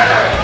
Yeah.